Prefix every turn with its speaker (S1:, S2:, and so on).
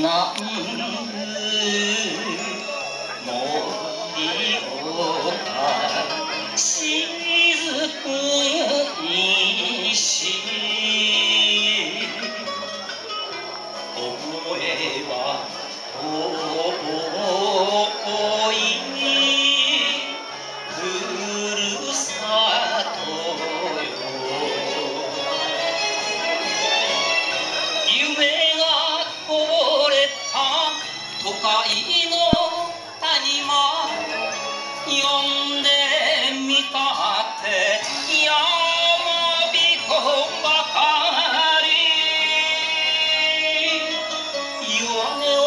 S1: 南無森を静くにし覚えは覚え界の谷間呼んでみたってやまびこばかり。言わね